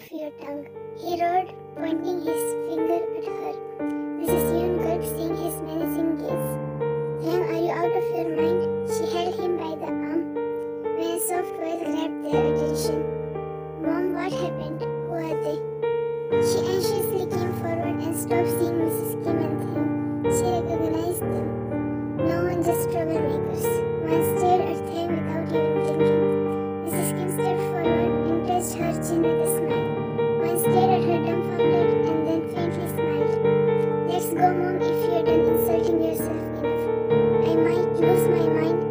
of your tongue. blows my mind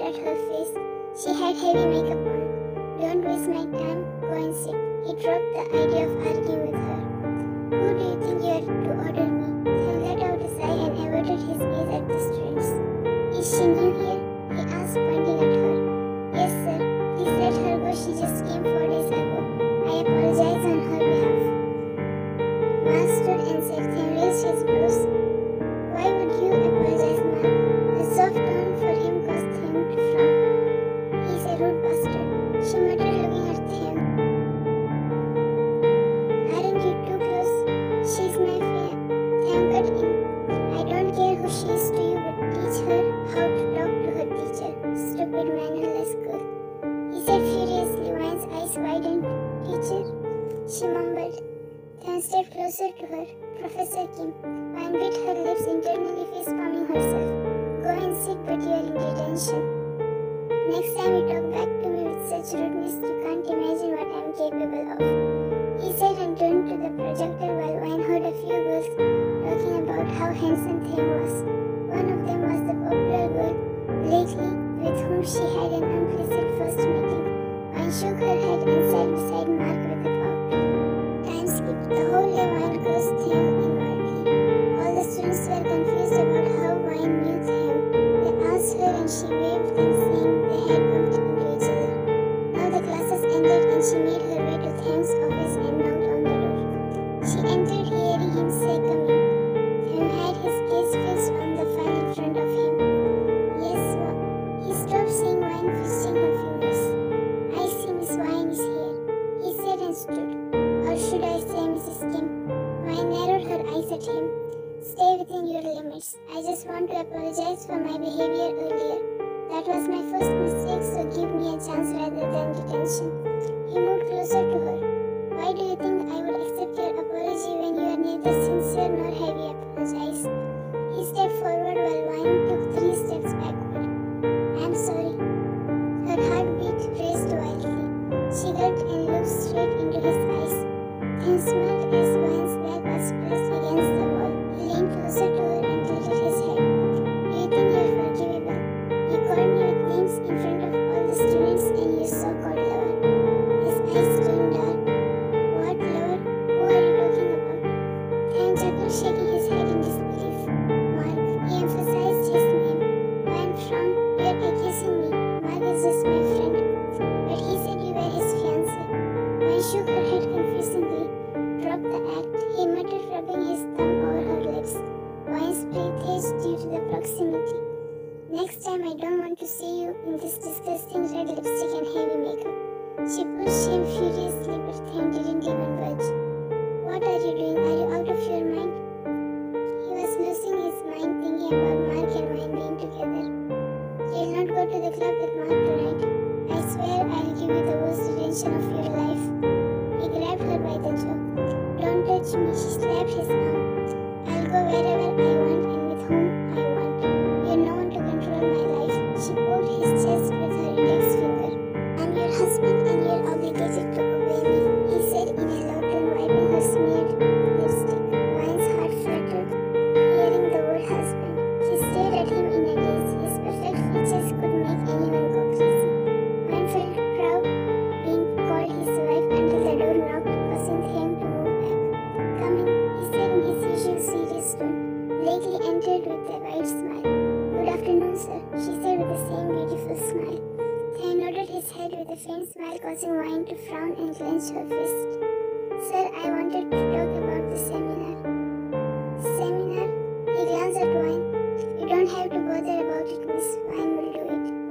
at her face. She had heavy makeup on. Don't waste my time, go and sit. He dropped the idea of arguing with her. Who do you think you are to order me? He let out a sigh and averted his gaze at the strings. Is she new here? He asked, pointing at her. Yes, sir. Please let her go. She just came four days ago. I apologize on her behalf. Ma stood and said, raised his brows. She mumbled. Then stepped closer to her. Professor Kim. Wine bit her lips internally fist pumping herself. Go and sit, but you are in detention. Next time you talk back to me with such rudeness, you can't imagine what I'm capable of. He said and turned to the projector while Wayne heard a few girls talking about how handsome Thane was. One of them was the popular girl, lately with whom she had an unpleasant first meeting. Wayne shook her head and sat beside Mark with a Don't touch me, she slapped his arm. I'll go where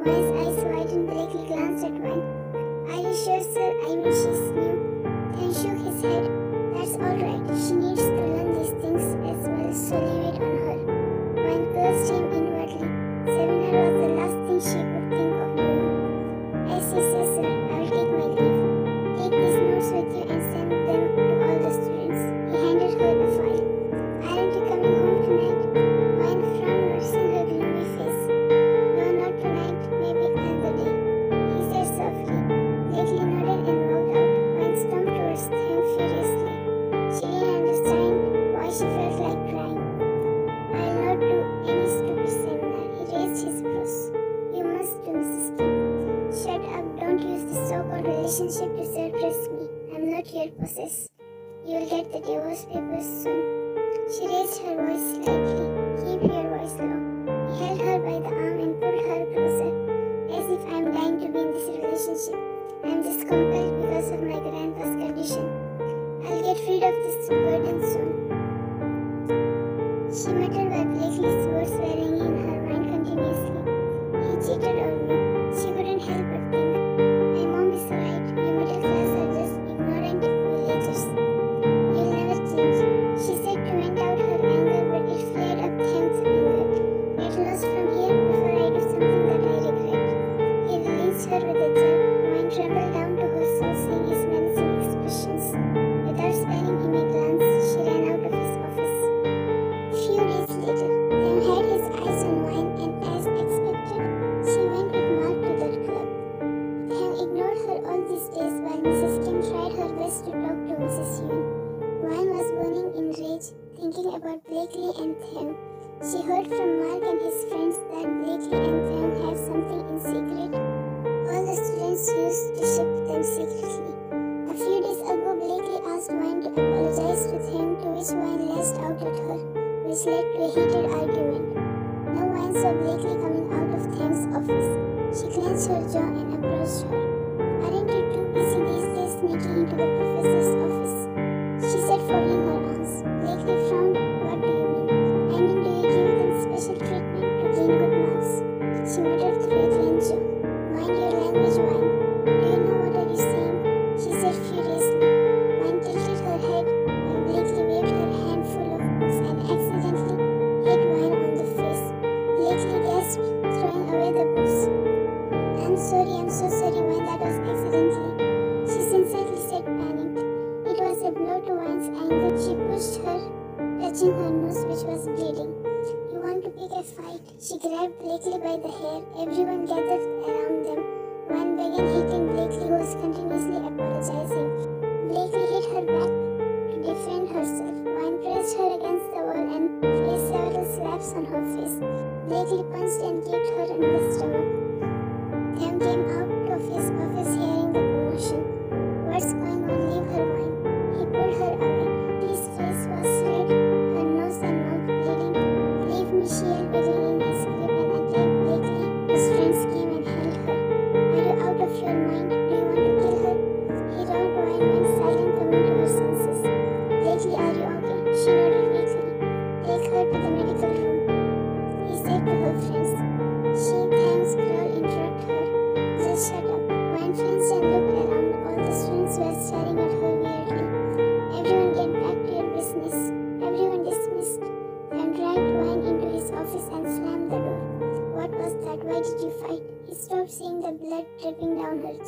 Raise relationship is a me. I'm not your possess. You'll get the divorce papers soon. She raised her voice slightly. Keep your voice low. He held her by the arm and pulled her closer. As if I'm dying to be in this relationship. I'm just compelled because of my grandpa's condition. I'll get rid of this burden soon. She muttered while playfully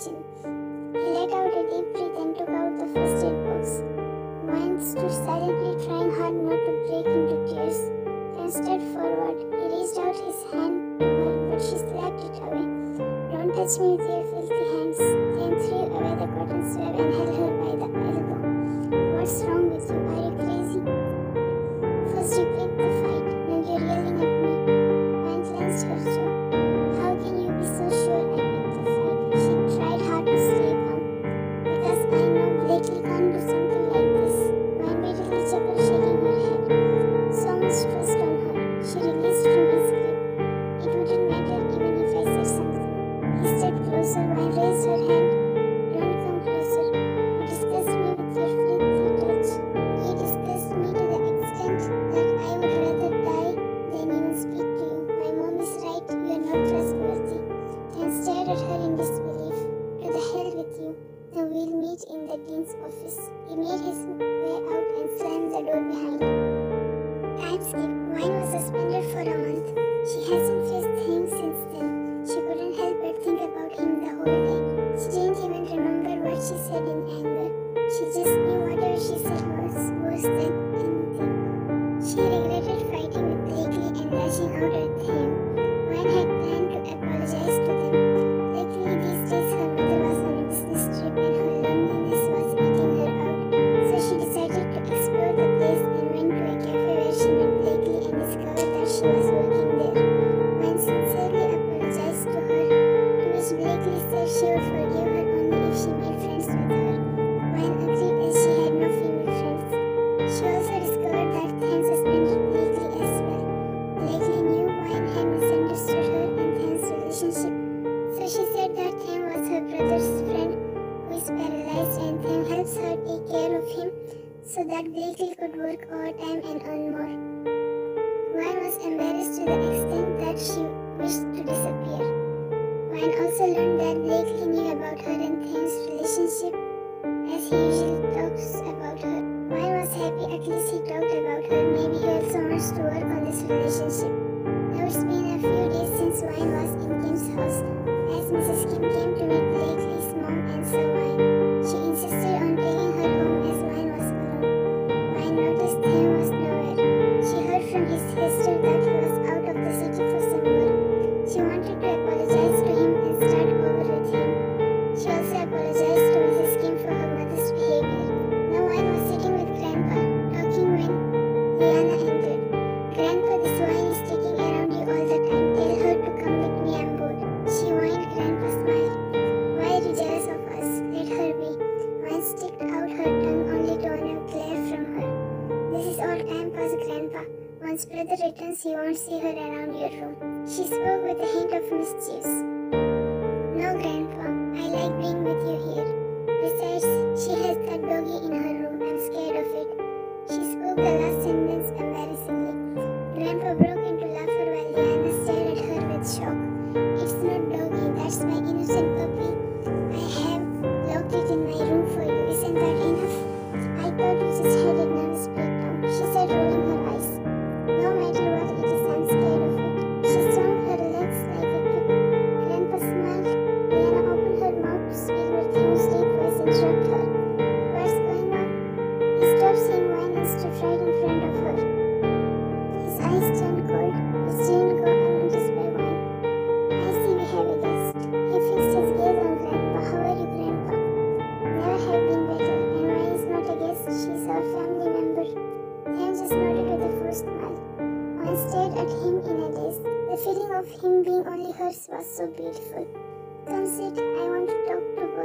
kitchen. He let out a deep breath and took out the first aid box. Wayne stood silently, trying hard not to break into tears. Then stepped forward. He reached out his hand to her, but she slapped it away. Don't touch me with your filthy hands. Then threw away the cotton swab a she would forgive her only if she made friends with her. While agreed that she had no female friends. She also discovered that Thames was friendly Blakely as well. Knew why and misunderstood her and relationship, so she said that Tham was her brother's friend who is paralyzed and Tham helps her take care of him so that Blakely could work overtime and earn more. Wine was embarrassed to the extent that she wished to disappear. Wine also learned that Nick knew about her and Tim's relationship, as he usually talks about her. Wine was happy at least he talked about her. Maybe he also wants to work on this relationship. Now it's been a few days since Wine was in Kim's house, as Mrs. Kim came to meet Blakeley's mom and so Wine.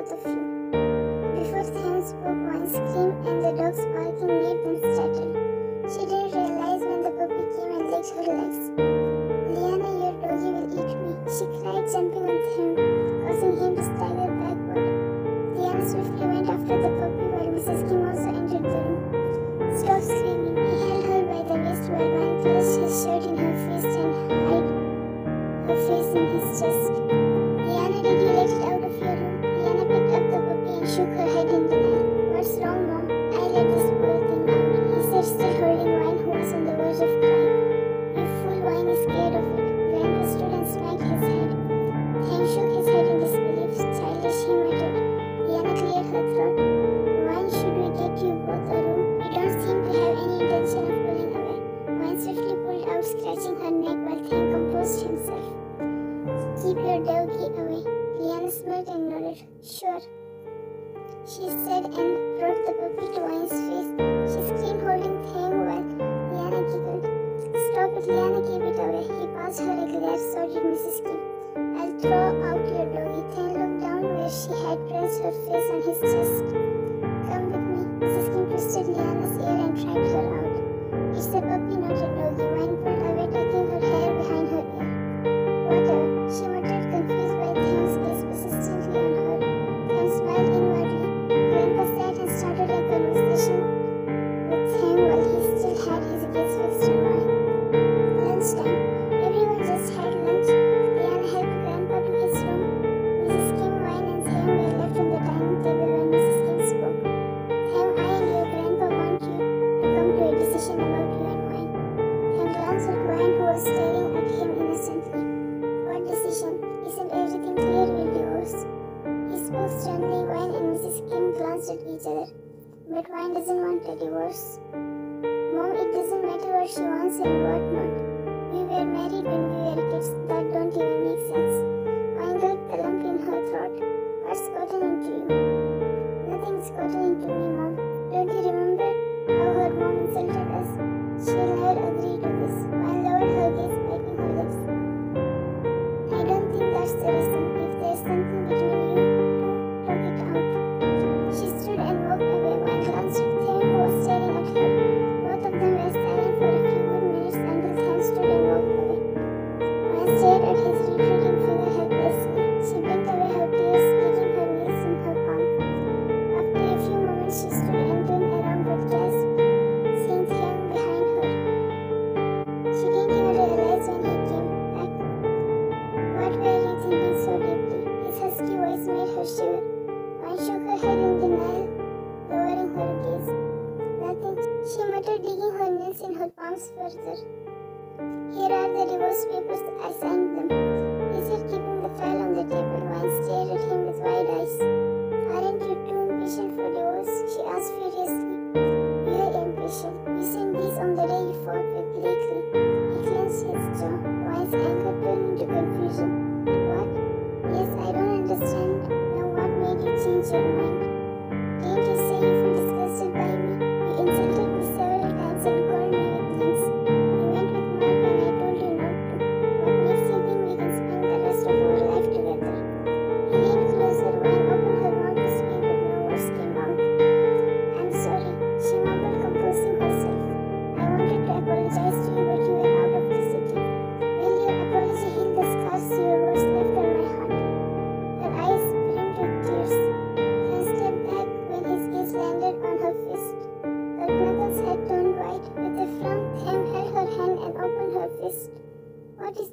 the of. Before the hens broke one scream and the dogs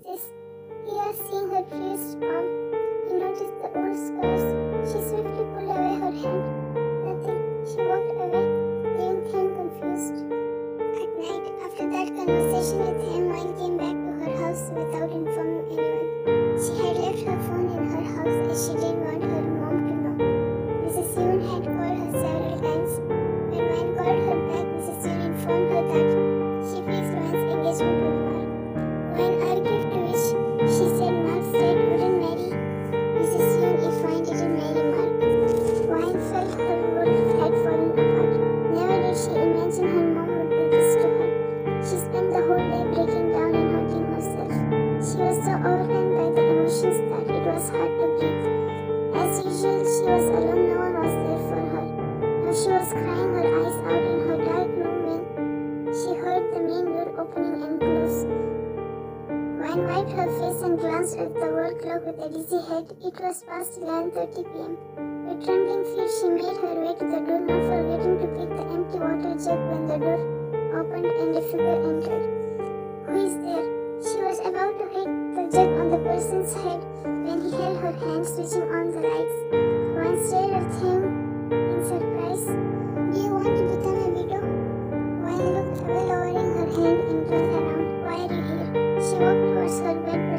this. He has seen her bruised palm. He noticed the old scars. She swiftly pulled away her hand. Nothing. She walked away, leaving him confused. At night, after that conversation with him, mine came back to her house without informing anyone. She had left her phone in her house as she didn't want her was alone, no one was there for her. Now she was crying her eyes out in her dark room when she heard the main door opening and closed. Wine wiped her face and glanced at the world clock with a dizzy head. It was past 11.30 p.m. With trembling feet, she made her way to the door, not forgetting to pick the empty water jug when the door opened and a figure entered. Who is there? She was about to hit the jug on the person's head when he held her hand, switching on the lights. Instead stared at him in surprise. Do you want to become a widow? Wine looked away, lowering her head and turned around. Why are you here? She walked towards her bed.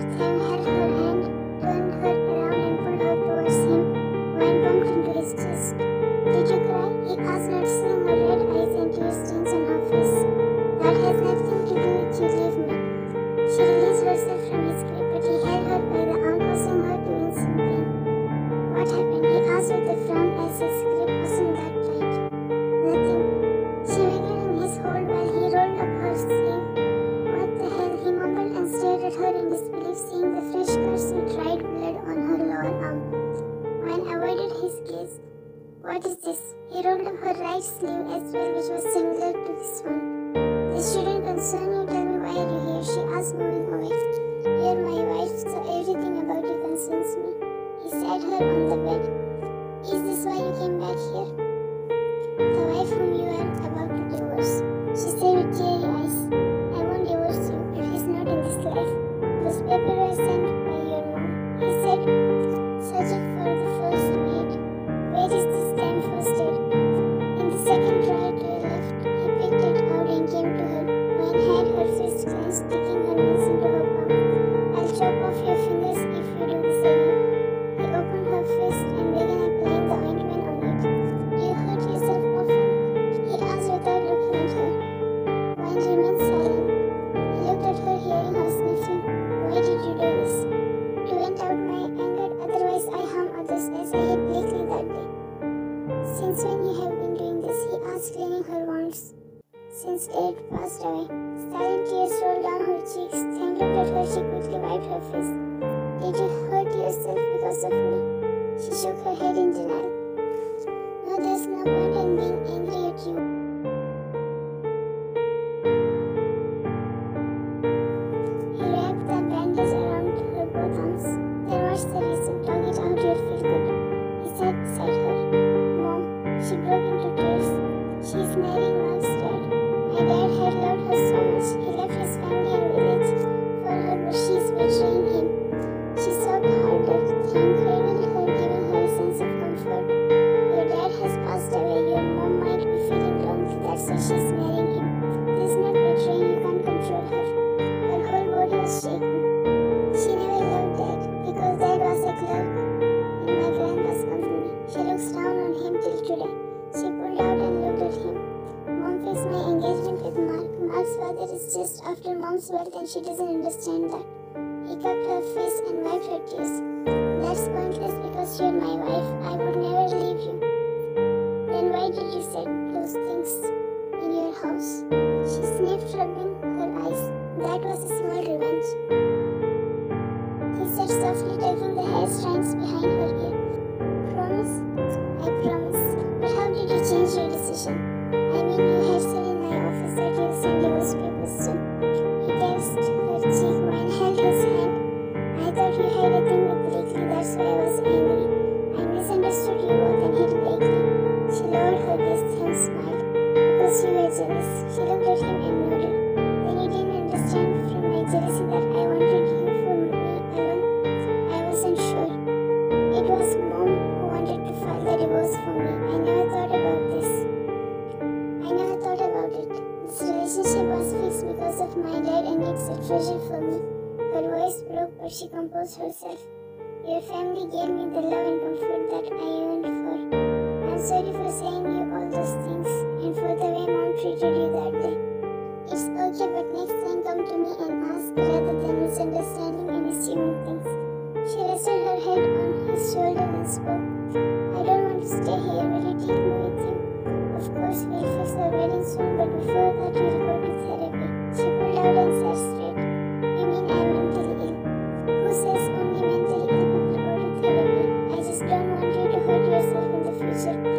Mom's father is just after mom's wealth and she doesn't understand that. He cupped her face and wiped her tears. That's pointless because you're my wife. I would never leave you. Then why did you set those things in your house? treasure for me. Her voice broke, but she composed herself. Your family gave me the love and comfort that I yearned for. I'm sorry for saying you all those things and for the way mom treated you that day. music.